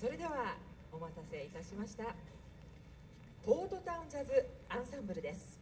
それではお待たせいたしました。ポートタウンジャズアンサンブルです。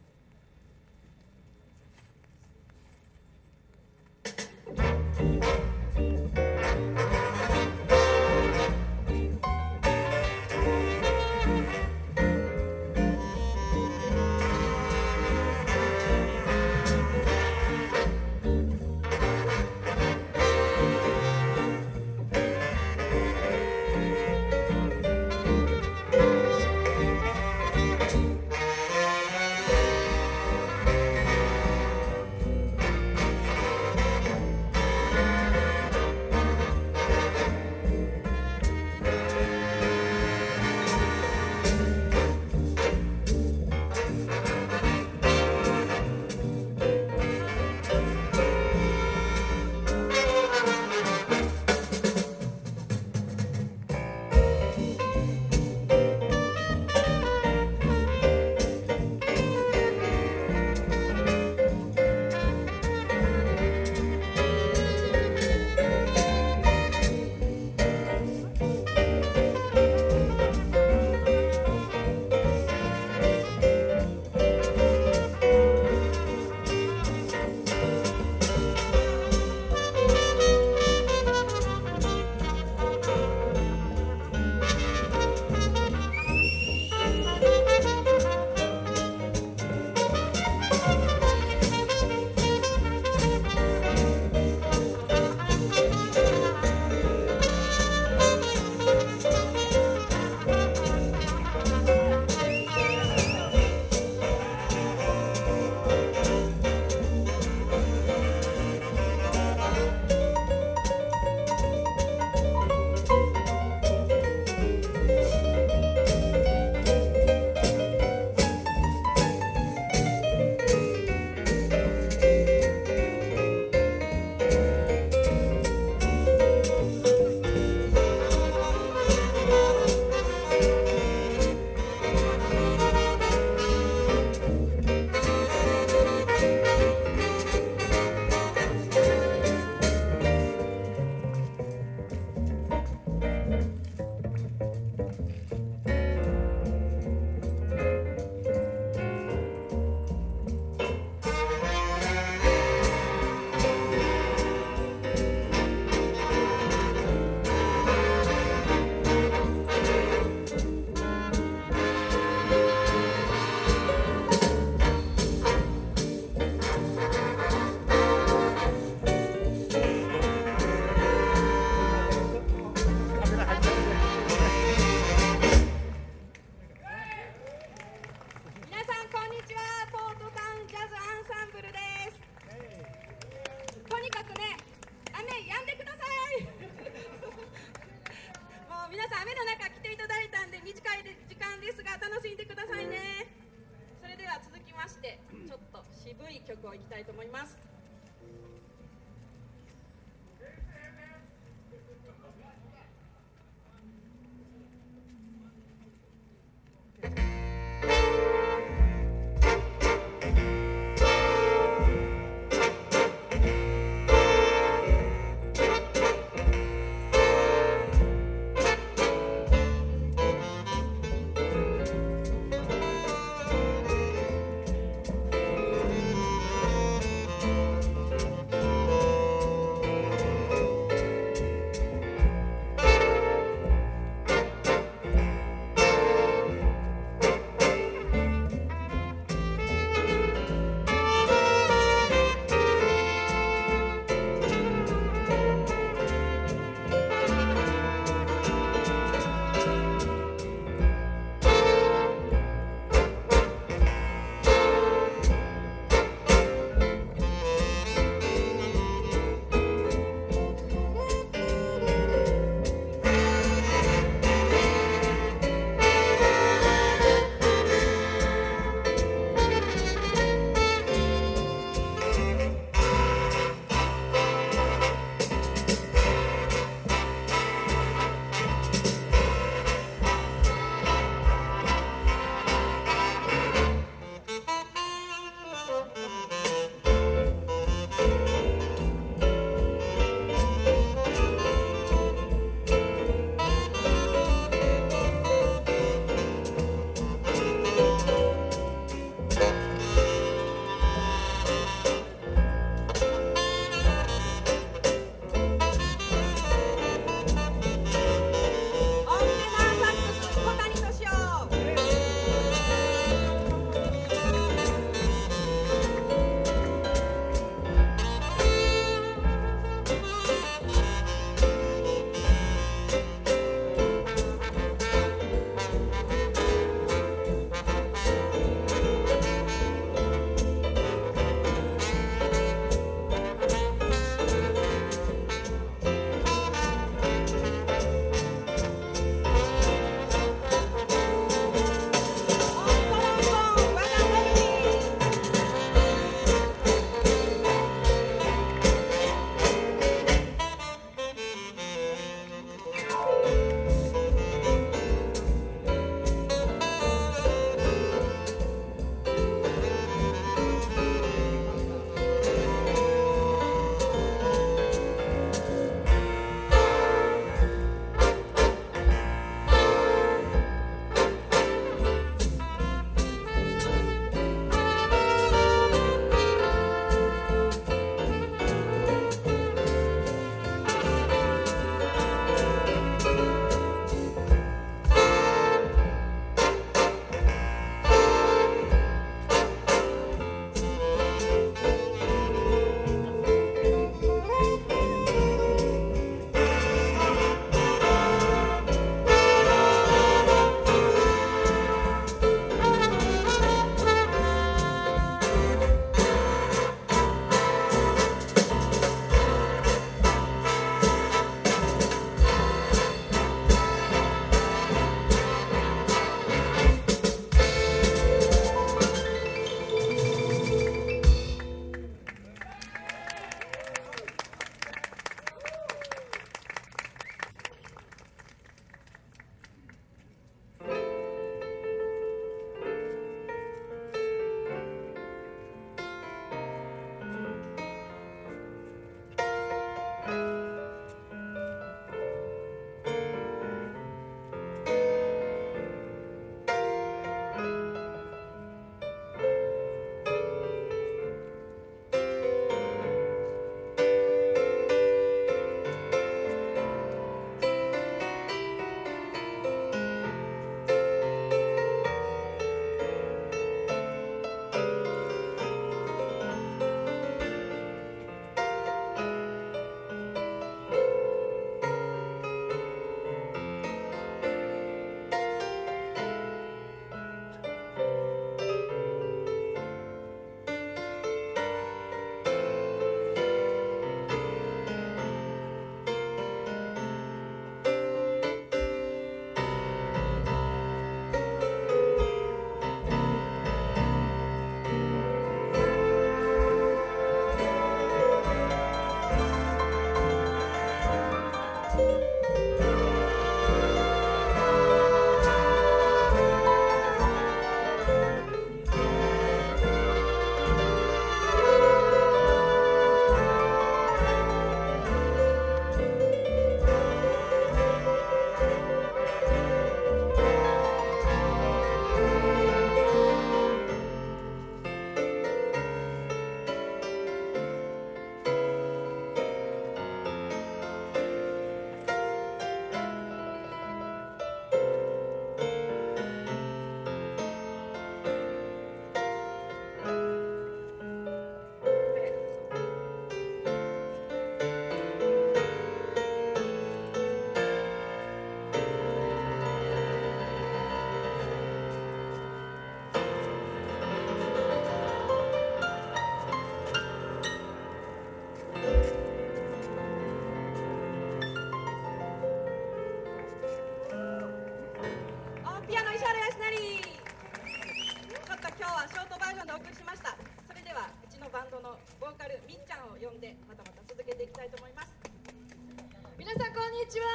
にちは。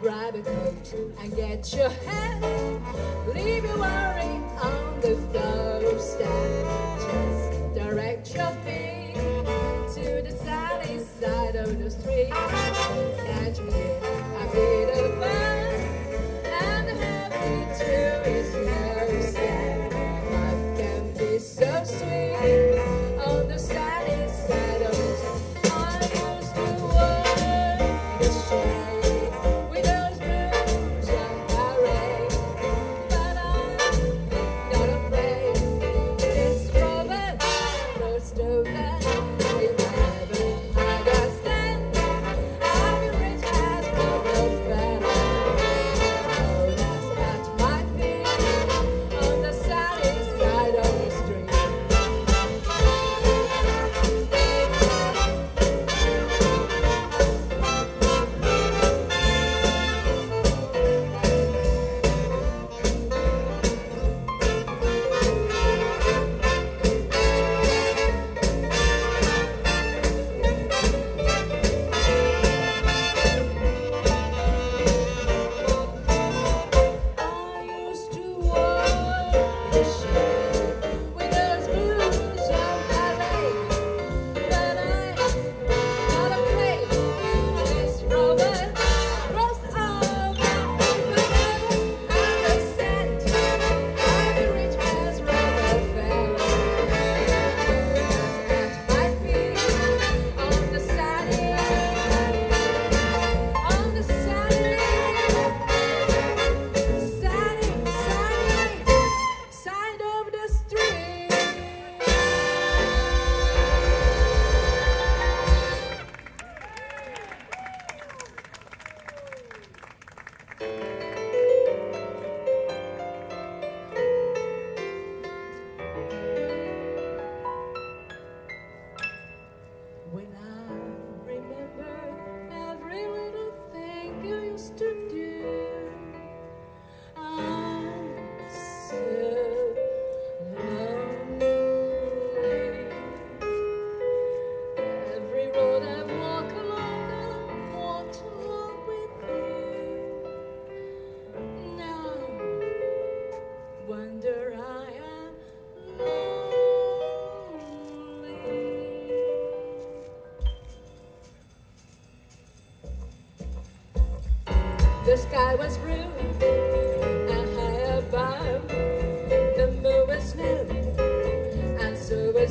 Grab a coat and get your hat.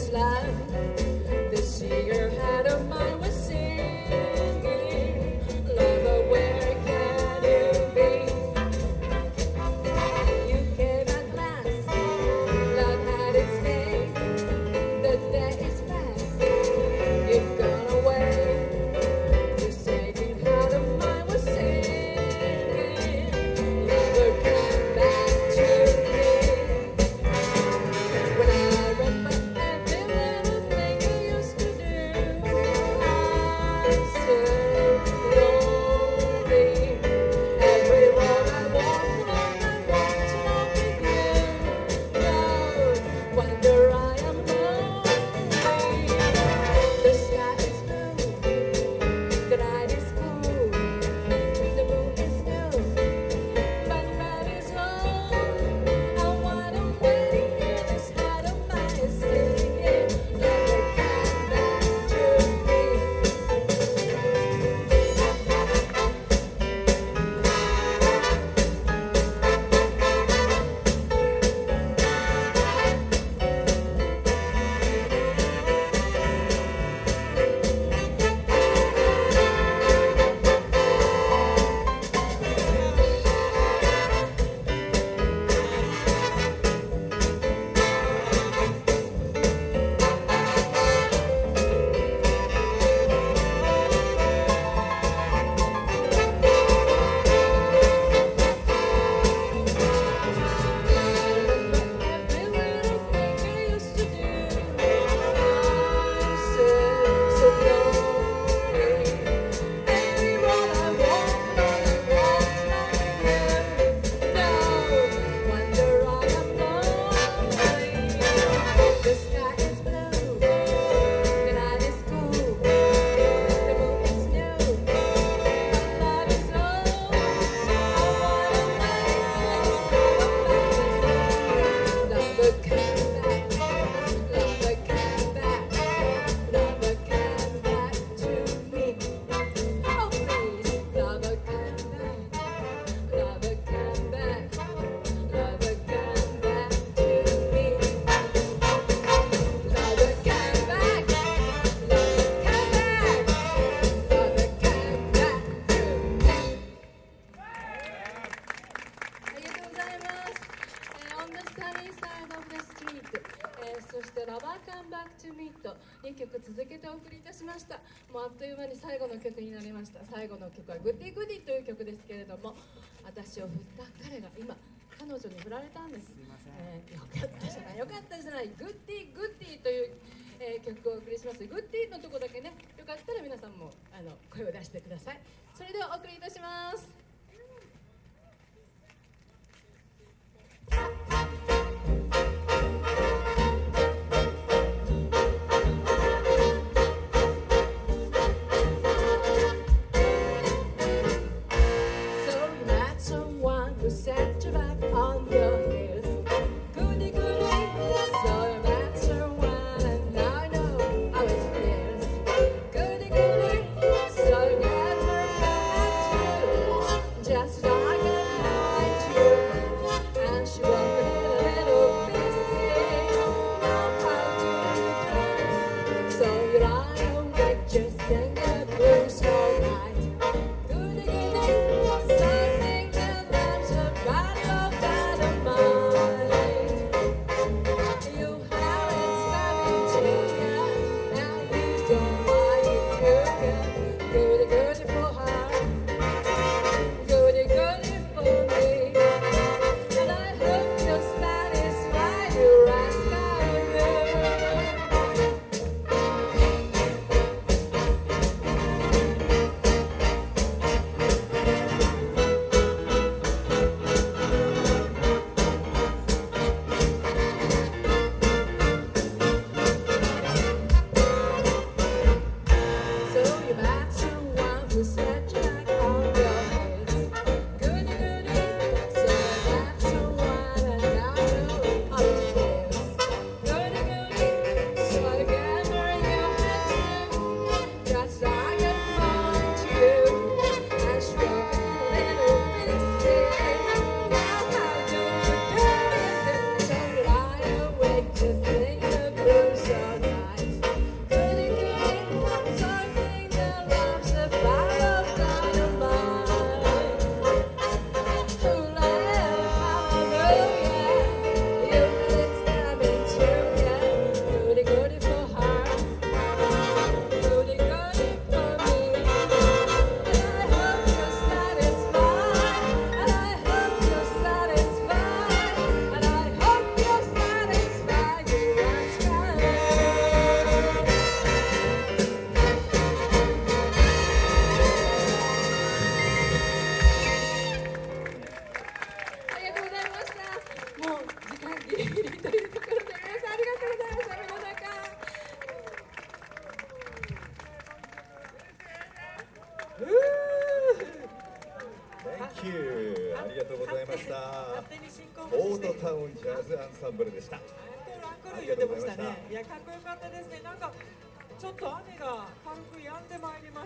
this life, this year 曲をお送りします。グッディのとこだけね。よかったら皆さんもあの声を出してください。それではお送りいたします「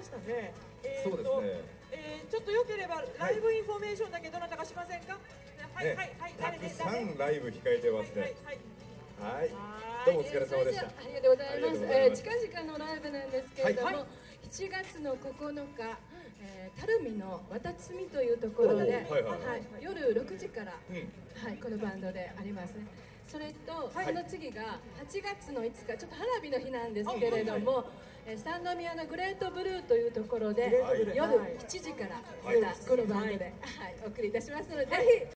ましたね。えー、そうですね。えー、ちょっとよければライブインフォメーションだけどなたかしませんか、はい、はいはいはいたくさんライブ控えてますね。はい、はいはい、どうもお疲れ様でした、ありがとうございます。えー、近々のライブなんですけれども、はい。はい、7月の9日えー、垂水の綿摘みというところで、はいはいはい。夜6時から、うん、はい、このバンドであります。ねそれと、はい、その次が8月の5日ちょっと花火の日なんですけれども、えー、三宮のグレートブルーというところで、夜7時からまたこのバンドで、はい、お送りいたしますので、ぜひ